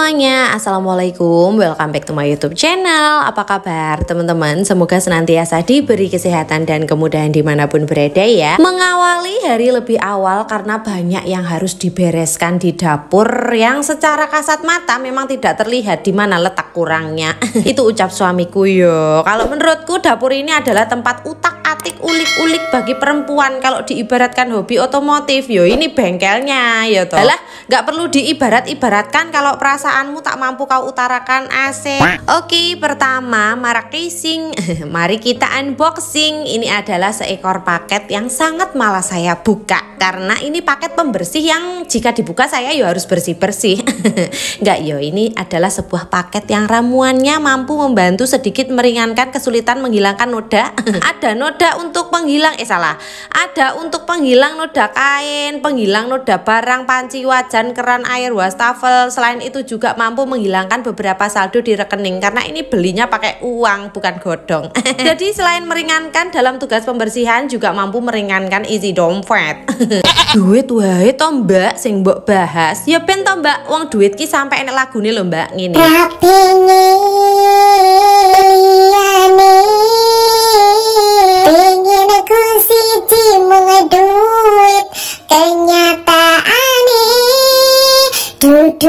semuanya, Assalamualaikum. Welcome back to my youtube channel. Apa kabar teman-teman? Semoga senantiasa diberi kesehatan dan kemudahan di mana pun berada ya. Mengawali hari lebih awal karena banyak yang harus dibereskan di dapur Yang secara kasat mata memang tidak terlihat di mana letak kurangnya. Itu ucap suamiku yo. Kalau menurutku dapur ini adalah tempat utak atik ulik-ulik bagi perempuan Kalau diibaratkan hobi otomotif. Yo ini bengkelnya ya toh. Alah gak perlu diibarat-ibaratkan kalau perasaanmu tak mampu kau utarakan AC Oke pertama marak casing Mari kita unboxing. Ini adalah seekor paket yang sangat malas saya buka Karena ini paket pembersih yang jika dibuka saya ya harus bersih-bersih. Enggak yo ini adalah sebuah paket yang ramuannya mampu membantu sedikit meringankan kesulitan menghilangkan noda. Ada noda untuk penghilang eh salah Ada untuk penghilang noda kain Penghilang noda barang panci wajan keran air wastafel Selain itu juga mampu menghilangkan beberapa saldo di rekening karena ini belinya pakai uang bukan godong. Jadi selain meringankan dalam tugas pembersihan juga mampu meringankan isi dompet. duit wae to Mbak sing mbok bahas. Ya ben to Mbak, wong duit ki sampai enek lagune lho Mbak. Pengen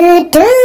do.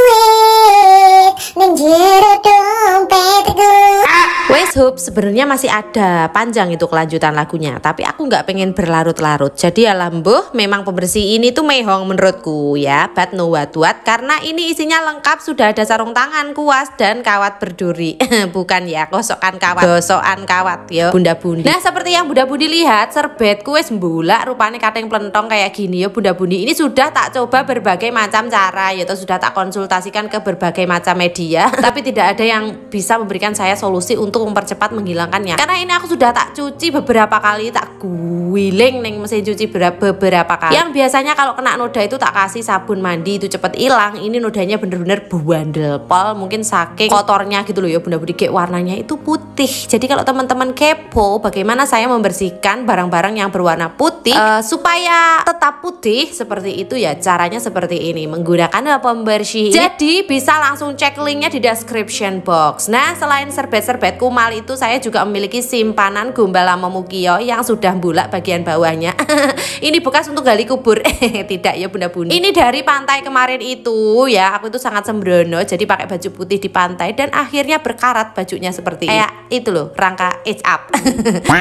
Sebenarnya masih ada panjang itu kelanjutan lagunya tapi aku nggak pengen berlarut-larut. Jadi ya lambuh memang pembersih ini tuh mehong menurutku ya. But no what what karena ini isinya lengkap sudah ada sarung tangan kuas dan kawat berduri. Bukan ya kosokan kawat. Gosokan kawat yo. Bunda bundi nah seperti yang bunda bundi lihat serbetku wes mbulak rupanya kateng pelentong kayak gini ya bunda bundi ini sudah tak coba berbagai macam cara yaitu sudah tak konsultasikan ke berbagai macam media. Tapi tidak ada yang bisa memberikan saya solusi untuk mempercepat menghilangkannya. Karena ini aku sudah tak cuci beberapa kali tak guiling neng mesin cuci beberapa kali. Yang biasanya kalau kena noda itu tak kasih sabun mandi itu cepet hilang. Ini nodanya bener-bener buandel pol mungkin saking kotornya gitu loh ya bunda budi kayak warnanya itu putih. Jadi kalau teman-teman kepo bagaimana saya membersihkan barang-barang yang berwarna putih uh, supaya tetap putih seperti itu ya caranya seperti ini. Menggunakan pembersih jadi bisa langsung cek linknya di description box. Nah selain serbet-serbet kumal itu saya juga memiliki simpanan gombal lama mukio yang sudah bulak bagian bawahnya. Ini bekas untuk gali kubur. Tidak ya bunda bunda ini dari pantai kemarin itu ya. Aku itu sangat sembrono jadi pakai baju putih di pantai dan akhirnya berkarat bajunya seperti kayak itu loh rangka edge up.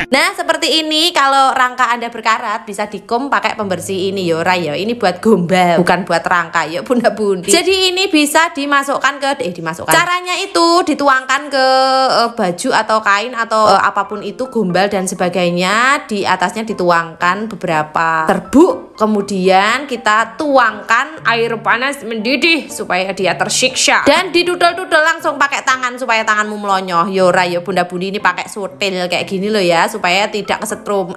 Nah seperti ini kalau rangka anda berkarat bisa dikum pakai pembersih ini yo ya ini buat gombal bukan buat rangka ya bunda bunda jadi ini bisa dimasukkan ke eh dimasukkan. Caranya itu dituangkan ke uh, baju baju atau kain atau uh, apa pun itu gombal dan sebagainya di atasnya dituangkan beberapa serbuk kemudian kita tuangkan air panas mendidih supaya dia tersiksa. Dan didudel-dudel langsung pakai tangan supaya tanganmu melonyoh. Yora yo bunda bunda ini pakai sutil kayak gini loh ya supaya tidak kesetrum.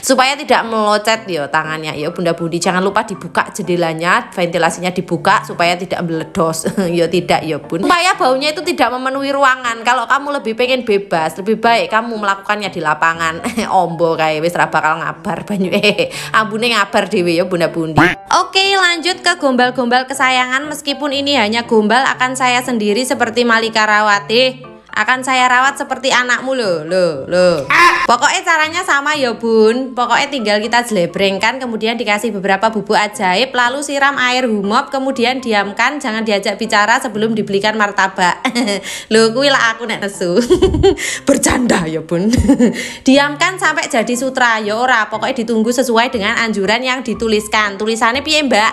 Supaya tidak melocet. Yo tangannya. Yo bunda bunda jangan lupa dibuka jendelanya ventilasinya dibuka supaya tidak meledos. Yo tidak yo bun. Supaya baunya itu tidak memenuhi ruangan. Kalau kamu lebih pengen bebas lebih baik kamu melakukannya di lapangan. Ombo kayak wis bakal ngabar banyu. Eh ambune ngabar dewe ya bunda bundi. Oke lanjut ke gombal-gombal kesayangan. Meskipun ini hanya gombal akan saya sendiri seperti Malika Rawati akan saya rawat seperti anakmu loh loh loh pokoknya caranya sama ya bun. Pokoknya tinggal kita jelebrengkan kemudian dikasih beberapa bubuk ajaib lalu siram air humop kemudian diamkan. Jangan diajak bicara sebelum dibelikan martabak. Loh kuwi lah aku nek nesu. Bercanda ya bun. Diamkan sampai jadi sutra ya ora. Pokoknya ditunggu sesuai dengan anjuran yang dituliskan. Tulisannya piye mbak?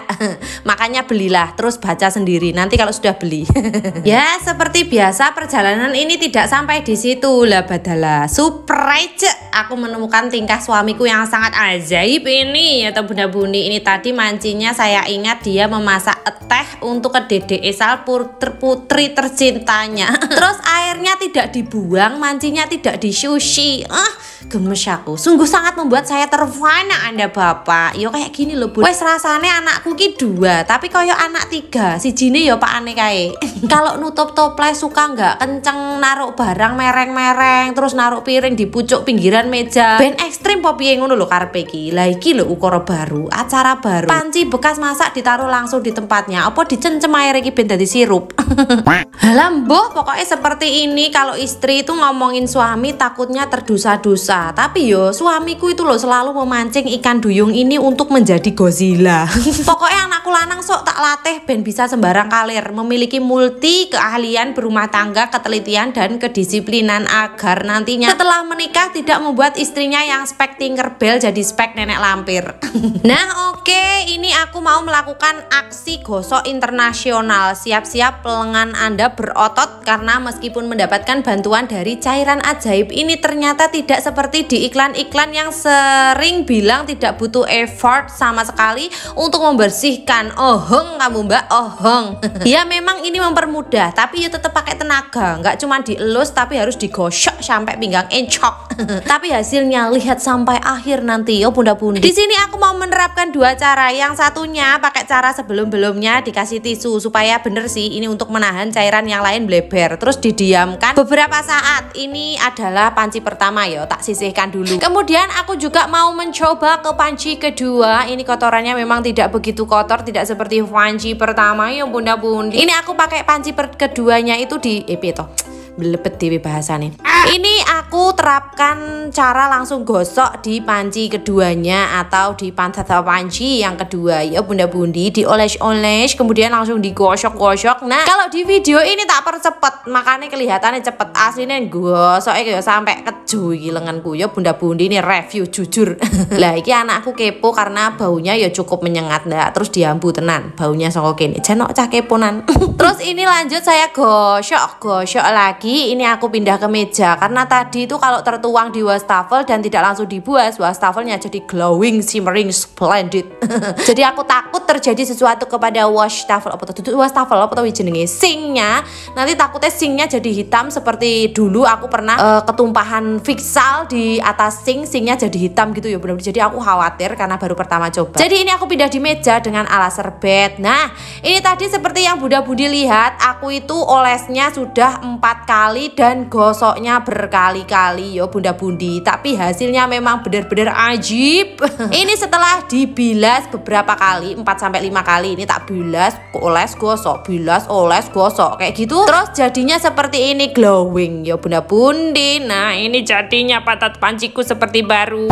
Makanya belilah terus baca sendiri. Nanti kalau sudah beli. Ya seperti biasa perjalanan ini ini tidak sampai di situ. Lah badala surprise aku menemukan tingkah suamiku yang sangat ajaib ini. Atau bunda buni ini tadi mancinya saya ingat dia memasak teh untuk ke dede Esal putri tercintanya. Terus airnya tidak dibuang mancinya tidak disushi ah gemes aku. Sungguh sangat membuat saya terfana Anda Bapak. Yo kayak gini loh, Bu. Wes rasane anakku ki dua, tapi koyo anak tiga. Si jine yo Pak aneh kae. Kalau nutup toples suka nggak kenceng naruh barang mereng-mereng, terus naruh piring di pucuk pinggiran meja. Ben ekstrim po piye ngono lho karepe iki. Lah lho ukara baru, acara baru. Panci bekas masak ditaruh langsung di tempatnya. Apa dicencem air iki ben dadi sirup. Halah mbuh, pokoknya seperti ini kalau istri itu ngomongin suami takutnya terdosa-dosa. Tapi yo suamiku itu loh selalu memancing ikan duyung ini untuk menjadi Godzilla. pokoknya anakku lanang sok tak latih ben bisa sembarang kalir, memiliki multi keahlian berumah tangga, ketelitian dan kedisiplinan agar nantinya setelah menikah tidak membuat istrinya yang spek Tinkerbell jadi spek nenek lampir. nah, oke, ini aku mau melakukan aksi gosok internasional. Siap-siap lengan Anda berotot karena meskipun mendapatkan bantuan dari cairan ajaib ini ternyata tidak seperti di iklan-iklan yang sering bilang tidak butuh effort sama sekali untuk membersihkan. Ohong kamu Mbak, ohong. ya memang ini mempermudah, tapi ya tetap pakai tenaga. Nggak cuma dielus tapi harus digosok sampai pinggang encok. tapi hasilnya lihat sampai akhir nanti. Oh bunda bunda. Di sini aku mau menerapkan dua cara. Yang satunya pakai cara sebelum-belumnya dikasih tisu supaya bener sih ini untuk menahan cairan yang lain bleber. Terus didiamkan beberapa saat. Ini adalah panci pertama ya, tak sisihkan dulu. Kemudian aku juga mau mencoba ke panci kedua. Ini kotorannya memang tidak begitu kotor, tidak seperti panci pertama ya bunda bundi. Ini aku pakai panci per keduanya itu di eh toh belebet dewi bahasane. Ini aku terapkan cara langsung gosok di panci keduanya atau di pantat panci yang kedua ya bunda bundi dioles-oles kemudian langsung digosok-gosok. Nah kalau di video ini tak percepet makanya kelihatannya cepet aslinya gosok ya sampai keju lenganku ya bunda bundi ini review jujur. lah iki anakku kepo karena baunya ya cukup menyengat ndak terus diambu tenan baunya songkok kene jenok cah keponan. terus ini lanjut saya gosok gosok lagi lagi ini aku pindah ke meja. Karena tadi itu kalau tertuang di wastafel dan tidak langsung dibuat wastafelnya jadi glowing shimmering splendid. Jadi aku takut terjadi sesuatu kepada wastafel apa tuh? Wastafel apa tuh jenenge? Singnya nanti takutnya singnya jadi hitam seperti dulu aku pernah uh, ketumpahan fixal di atas sing singnya jadi hitam gitu ya benar-benar. Jadi aku khawatir karena baru pertama coba. Jadi ini aku pindah di meja dengan alas serbet nah ini tadi seperti yang Bunda Budi lihat aku itu olesnya sudah empat kali dan gosoknya berkali-kali yo bunda bundi tapi hasilnya memang benar-benar ajib. Ini setelah dibilas beberapa kali 4 sampai 5 kali. Ini tak bilas oles gosok bilas oles gosok. Kayak gitu. Terus jadinya seperti ini glowing. Yo bunda bundi. Nah ini jadinya patat panciku seperti baru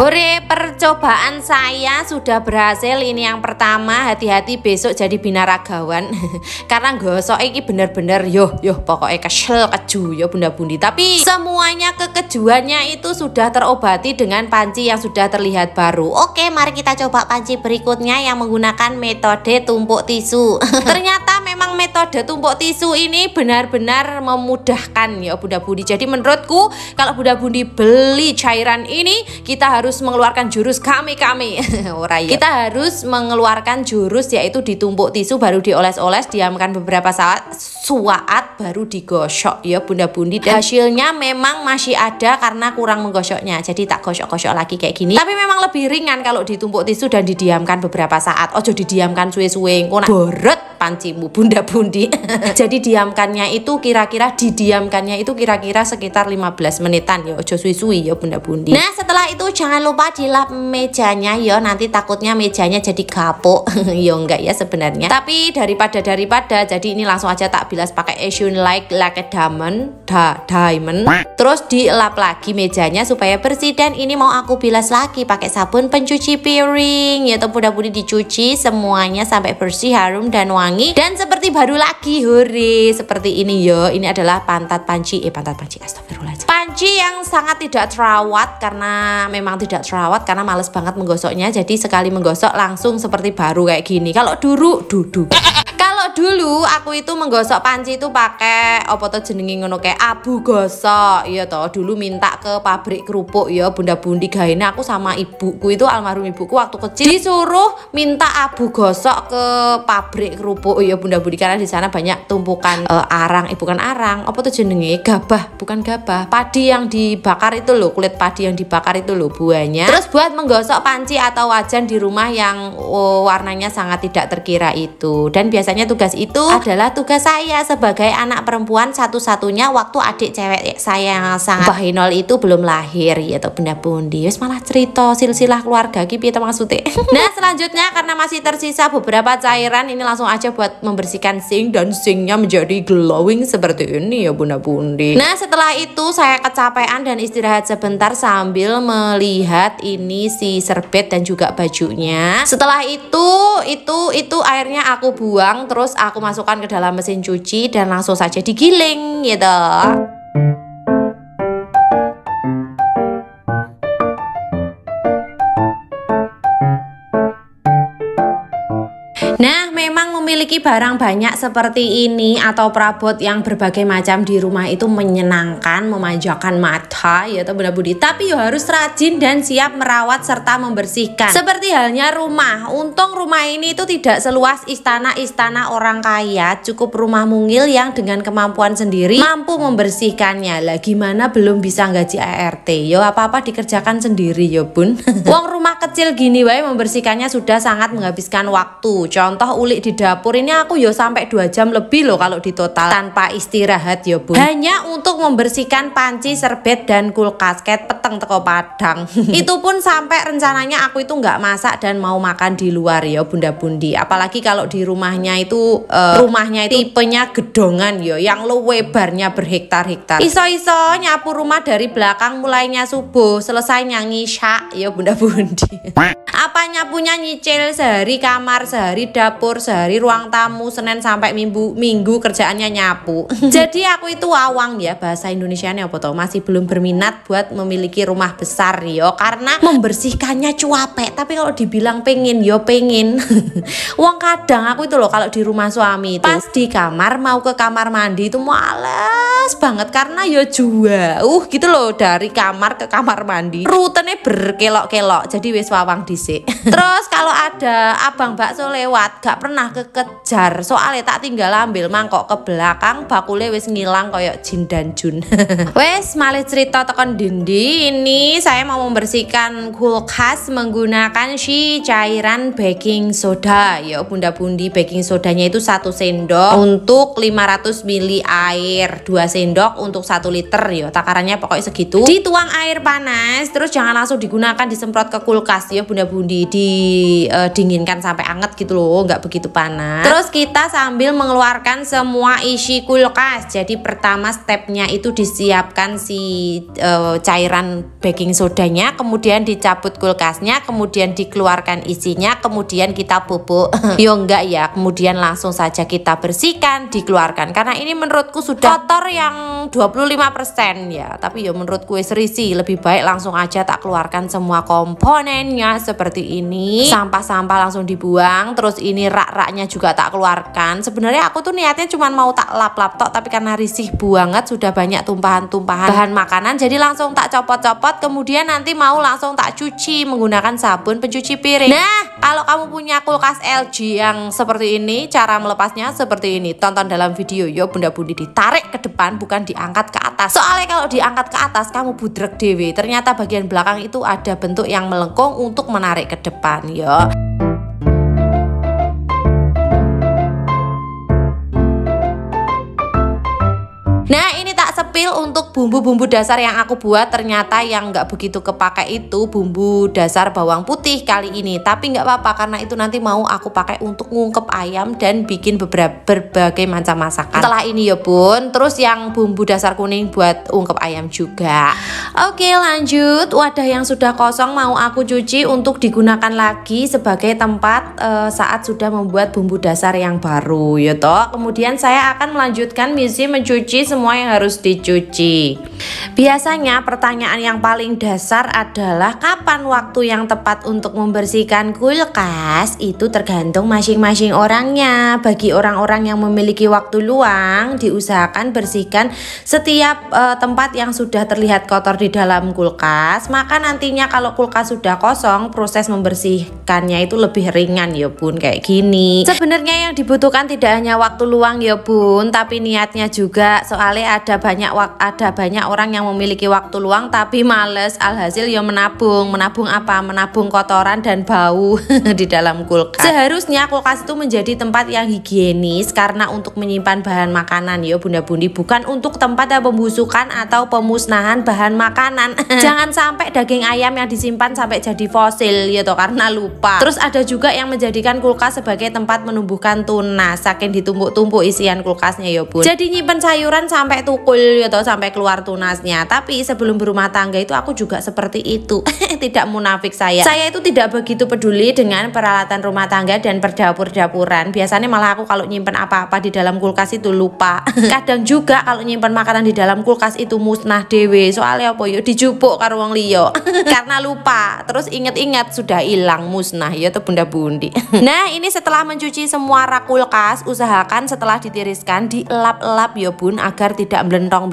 Hore percobaan saya sudah berhasil. Ini yang pertama hati-hati besok jadi binaragawan. Karena gosok ini bener-bener yo yo pokoknya kesel keju yo bunda bundi tapi semuanya kekejuannya itu sudah terobati dengan panci yang sudah terlihat baru. Oke mari kita coba panci berikutnya yang menggunakan metode tumpuk tisu. Ternyata metode tumpuk tisu ini benar-benar memudahkan ya bunda bundi jadi menurutku kalau bunda bundi beli cairan ini kita harus mengeluarkan jurus kami-kami. Ya. Kita harus mengeluarkan jurus yaitu ditumpuk tisu baru dioles-oles, diamkan beberapa saat, suaat baru digosok ya Bunda Bundi. Dan hasilnya memang masih ada karena kurang menggosoknya. Jadi tak gosok-gosok lagi kayak gini. Tapi memang lebih ringan kalau ditumpuk tisu dan didiamkan beberapa saat. Ojo didiamkan suwe-suwe engko borot pancimu Bunda Bundi. Jadi diamkannya itu kira-kira didiamkannya itu kira-kira sekitar 15 menitan. Ya ojo suwi-suwi ya Bunda Bundi. Nah, setelah itu jangan lupa dilap mejanya ya. Nanti takutnya mejanya jadi kapuk. Ya enggak ya sebenarnya. Tapi daripada daripada jadi ini langsung aja tak bilas pakai Asian like like a diamond da, diamond. Terus dilap lagi mejanya supaya bersih. Dan ini mau aku bilas lagi pakai sabun pencuci piring. Ya udah budi dicuci semuanya sampai bersih harum dan wangi dan seperti baru lagi hore seperti ini yo. Ini adalah pantat panci eh pantat panci astagfirullahaladzim. Panci yang sangat tidak terawat karena memang tidak terawat karena males banget menggosoknya. Jadi sekali menggosok langsung seperti baru kayak gini. Kalau dulu duduk dulu aku itu menggosok panci itu pakai apa tuh jenenge ngono kayak abu gosok. Iya toh, dulu minta ke pabrik kerupuk ya bunda bundi gaine aku sama ibuku itu almarhum ibuku waktu kecil disuruh minta abu gosok ke pabrik kerupuk ya bunda bundi karena di sana banyak tumpukan eh, arang, eh bukan arang, apa tuh jenenge gabah, bukan gabah, padi yang dibakar itu loh, kulit padi yang dibakar itu loh buahnya. Terus buat menggosok panci atau wajan di rumah yang oh, warnanya sangat tidak terkira itu. Dan biasanya tugas itu adalah tugas saya sebagai anak perempuan satu-satunya waktu adik cewek saya yang sangat bahinol itu belum lahir ya tuh benda bundi. Wis malah cerita silsilah keluarga gitu ya maksudnya. nah selanjutnya karena masih tersisa beberapa cairan ini langsung aja buat membersihkan sink dan sinknya menjadi glowing seperti ini ya bunda bundi. Nah setelah itu saya kecapean dan istirahat sebentar sambil melihat ini si serbet dan juga bajunya. Setelah itu itu itu airnya aku buang terus aku masukkan ke dalam mesin cuci dan langsung saja digiling gitu. Memiliki barang banyak seperti ini atau perabot yang berbagai macam di rumah itu menyenangkan, memanjakan mata ya Bunda Budi. Tapi yo harus rajin dan siap merawat serta membersihkan. Seperti halnya rumah. Untung rumah ini itu tidak seluas istana-istana orang kaya, cukup rumah mungil yang dengan kemampuan sendiri mampu membersihkannya. Lah gimana belum bisa gaji ART? Yo apa-apa dikerjakan sendiri yo Bun. Uang rumah kecil gini wae membersihkannya sudah sangat menghabiskan waktu. Contoh ulik di dapur ini aku yo sampai dua jam lebih loh kalau di total tanpa istirahat yo bun. Hanya untuk membersihkan panci, serbet dan kulkas kayak peteng teko padang. itu pun sampai rencananya aku itu nggak masak dan mau makan di luar yo bunda bundi. Apalagi kalau di rumahnya itu uh, rumahnya itu tipenya gedongan yo yang lo lebarnya berhektar-hektar. Iso-iso nyapu rumah dari belakang mulainya subuh selesai nyanyi syak yo bunda bundi. Apa nyapunya nyicil sehari kamar sehari dapur sehari ruang tamu Senin sampai minggu minggu kerjaannya nyapu. Jadi aku itu awang ya bahasa Indonesia nya apa tau masih belum berminat buat memiliki rumah besar yo. Karena membersihkannya cuapek. Tapi kalau dibilang pengen yo pengen. Uang kadang aku itu loh kalau di rumah suami itu pas di kamar mau ke kamar mandi itu males banget. Karena yo jauh gitu loh dari kamar ke kamar mandi. Rutenya berkelok-kelok. Jadi wis wawang disik terus kalau ada abang bakso lewat gak pernah kekejar soalnya tak tinggal ambil mangkok ke belakang bakule wis ngilang koyok jin dan jun. Wes malih cerita tekan dindi ini saya mau membersihkan kulkas menggunakan si cairan baking soda. Ya bunda bundi baking sodanya itu satu sendok untuk 500 ml air 2 sendok untuk 1 liter. Ya takarannya pokoknya segitu. Dituang air panas terus jangan langsung digunakan disemprot ke kulkas. Ya bunda bundi didinginkan uh, sampai anget gitu loh nggak begitu panas terus kita sambil mengeluarkan semua isi kulkas. Jadi pertama stepnya itu disiapkan si uh, cairan baking sodanya kemudian dicabut kulkasnya kemudian dikeluarkan isinya kemudian kita bubuk. Yo enggak ya. Kemudian langsung saja kita bersihkan dikeluarkan. Karena ini menurutku sudah kotor yang 25% ya. Tapi yo menurutku serisi lebih baik langsung aja tak keluarkan semua komponennya seperti ini. Sampah-sampah langsung dibuang. Terus ini rak-raknya juga tak keluarkan. Sebenarnya aku tuh niatnya cuma mau tak lap-lap tok tapi karena risih banget sudah banyak tumpahan-tumpahan bahan makanan jadi langsung tak copot-copot kemudian nanti mau langsung tak cuci menggunakan sabun pencuci piring. Nah! Kalau kamu punya kulkas LG yang seperti ini cara melepasnya seperti ini. Tonton dalam video yo bunda bunda ditarik ke depan bukan diangkat ke atas. Soalnya kalau diangkat ke atas kamu budrek dewi ternyata bagian belakang itu ada bentuk yang melengkung untuk menarik ke depan yo untuk bumbu-bumbu dasar yang aku buat. Ternyata yang nggak begitu kepakai itu bumbu dasar bawang putih kali ini. Tapi nggak apa-apa karena itu nanti mau aku pakai untuk ngungkep ayam dan bikin beberapa berbagai macam masakan. Setelah ini ya bun. Terus yang bumbu dasar kuning buat ungkep ayam juga. Oke lanjut. Wadah yang sudah kosong mau aku cuci untuk digunakan lagi sebagai tempat uh, saat sudah membuat bumbu dasar yang baru ya toh. Kemudian saya akan melanjutkan misi mencuci semua yang harus dicuci mencuci. Biasanya pertanyaan yang paling dasar adalah kapan waktu yang tepat untuk membersihkan kulkas? Itu tergantung masing-masing orangnya. Bagi orang-orang yang memiliki waktu luang, diusahakan bersihkan setiap uh, tempat yang sudah terlihat kotor di dalam kulkas. Maka nantinya kalau kulkas sudah kosong, proses membersihkannya itu lebih ringan ya Bun kayak gini. Sebenarnya yang dibutuhkan tidak hanya waktu luang ya Bun, tapi niatnya juga. Soalnya ada banyak ada banyak orang yang memiliki waktu luang tapi males. Alhasil ya menabung. Menabung apa? Menabung kotoran dan bau di dalam kulkas. Seharusnya kulkas itu menjadi tempat yang higienis karena untuk menyimpan bahan makanan. Ya bunda bundi bukan untuk tempat yang pembusukan atau pemusnahan bahan makanan. Jangan sampai daging ayam yang disimpan sampai jadi fosil ya toh karena lupa. Terus ada juga yang menjadikan kulkas sebagai tempat menumbuhkan tunas saking ditumpuk-tumpuk isian kulkasnya ya bun. Jadi nyimpen sayuran sampai tukul ya toh sampai keluar tunasnya tapi sebelum berumah tangga itu aku juga seperti itu. tidak munafik saya. Saya itu tidak begitu peduli dengan peralatan rumah tangga dan perdapur-dapuran. Biasanya malah aku kalau nyimpen apa-apa di dalam kulkas itu lupa. Kadang juga kalau nyimpen makanan di dalam kulkas itu musnah dewe. Soalnya apa yuk dijupuk karo wong. Karena lupa. Terus inget-inget sudah hilang musnah ya tuh bunda bundi. nah, ini setelah mencuci semua rak kulkas, usahakan setelah ditiriskan dielap-elap ya bun agar tidak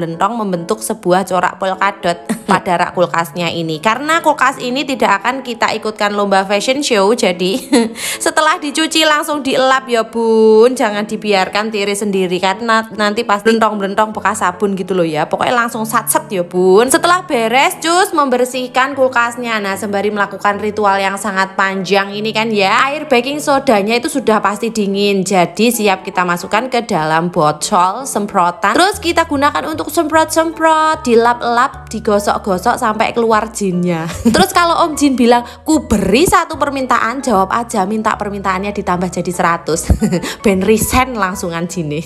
melentong-melentong membentuk sebuah corak polkadot pada rak kulkasnya ini. Karena kulkas ini tidak akan kita ikutkan lomba fashion show jadi setelah dicuci langsung dielap ya bun. Jangan dibiarkan tiris sendiri karena nanti pasti belentong-belentong bekas sabun gitu loh ya. Pokoknya langsung sat-set ya bun. Setelah beres cus membersihkan kulkasnya. Nah sembari melakukan ritual yang sangat panjang ini kan ya air baking sodanya itu sudah pasti dingin. Jadi siap kita masukkan ke dalam botol semprotan. Terus kita gunakan untuk semprot-semprot di dilap-lap, digosok-gosok sampai keluar jinnya. Terus kalau Om Jin bilang, "Ku beri satu permintaan, jawab aja minta permintaannya ditambah jadi 100." ben risen langsungan jine.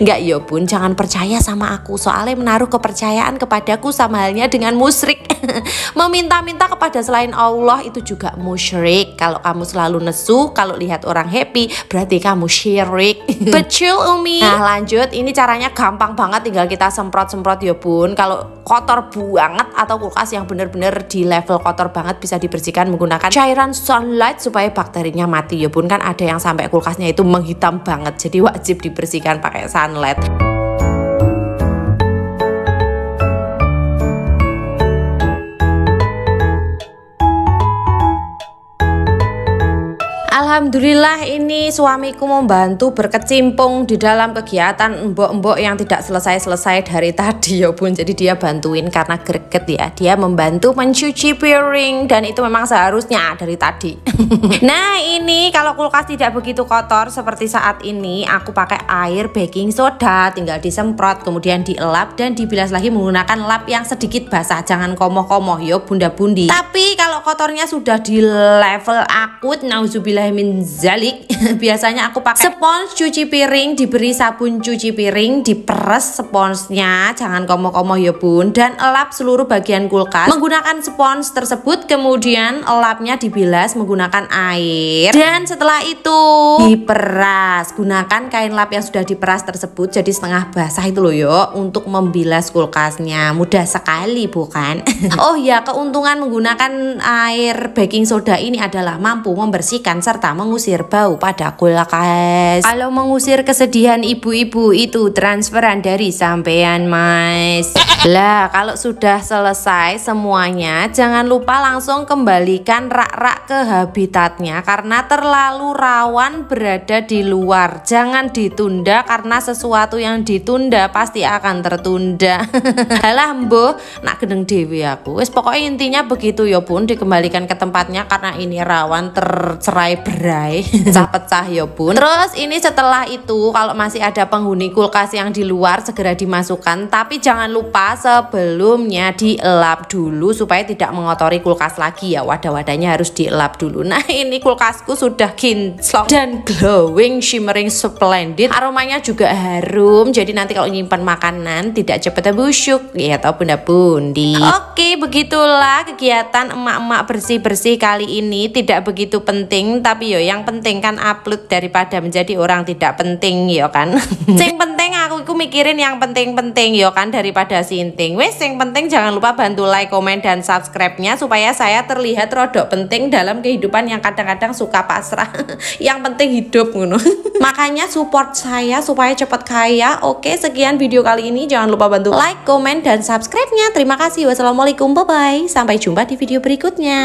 Enggak yo Bun, jangan percaya sama aku soalnya menaruh kepercayaan kepadaku sama halnya dengan musyrik. Meminta-minta kepada selain Allah itu juga musyrik. Kalau kamu selalu nesu, kalau lihat orang happy, berarti kamu syirik. Betul Umi. Nah, lanjut. Ini caranya gampang banget tinggal kita semprot-semprot ya Bun kalau kotor banget atau kulkas yang bener-bener di level kotor banget bisa dibersihkan menggunakan cairan sunlight supaya bakterinya mati. Ya pun kan ada yang sampai kulkasnya itu menghitam banget jadi wajib dibersihkan pakai sunlight Alhamdulillah ini suamiku membantu berkecimpung di dalam kegiatan mbok-mbok yang tidak selesai-selesai dari tadi. Ya bun Jadi dia bantuin karena greget ya. Dia membantu mencuci piring dan itu memang seharusnya dari tadi. Nah ini kalau kulkas tidak begitu kotor seperti saat ini Aku pakai air baking soda tinggal disemprot kemudian dielap dan dibilas lagi menggunakan lap yang sedikit basah. Jangan komoh-komoh yo bunda bundi Tapi kalau kotornya sudah di level akut nauzubillah zalik. Biasanya aku pakai spons cuci piring diberi sabun cuci piring diperes sponsnya jangan komo-komo ya bun. Dan elap seluruh bagian kulkas. Menggunakan spons tersebut kemudian elapnya dibilas menggunakan air. Dan setelah itu diperas. Gunakan kain lap yang sudah diperas tersebut jadi setengah basah itu loh yo untuk membilas kulkasnya. Mudah sekali bukan? Oh ya keuntungan menggunakan air baking soda ini adalah mampu membersihkan serta mengusir bau pada kulkas. Kalau mengusir kesedihan ibu-ibu itu transferan dari sampean mas. Lah kalau sudah selesai semuanya jangan lupa langsung kembalikan rak-rak ke habitatnya karena terlalu rawan berada di luar. Jangan ditunda karena sesuatu yang ditunda pasti akan tertunda. Halah mboh nak gedeng dewi aku. Wes pokoknya intinya begitu ya pun dikembalikan ke tempatnya karena ini rawan tercerai berai pecah-pecah ya bun. Terus ini setelah itu kalau masih ada penghuni kulkas yang di luar segera dimasukkan. Tapi jangan lupa sebelumnya dielap dulu supaya tidak mengotori kulkas lagi ya. Wadah-wadahnya harus dielap dulu. Nah ini kulkasku sudah kinclong dan glowing shimmering splendid. Aromanya juga harum. Jadi nanti kalau nyimpan makanan tidak cepat busuk. Ya tau bunda bundi? Oke begitulah kegiatan emak-emak bersih-bersih kali ini. Tidak begitu penting tapi yo yang penting kan upload daripada menjadi orang tidak penting yo kan. Sing penting aku iku mikirin yang penting-penting yo kan daripada sinting. Wes sing penting jangan lupa bantu like komen dan subscribe-nya supaya saya terlihat rodok penting dalam kehidupan yang kadang-kadang suka pasrah. Yang penting hidup ngono. Makanya support saya supaya cepat kaya. Oke sekian video kali ini. Jangan lupa bantu like komen dan subscribe-nya. Terima kasih. Wassalamualaikum. Bye bye sampai jumpa di video berikutnya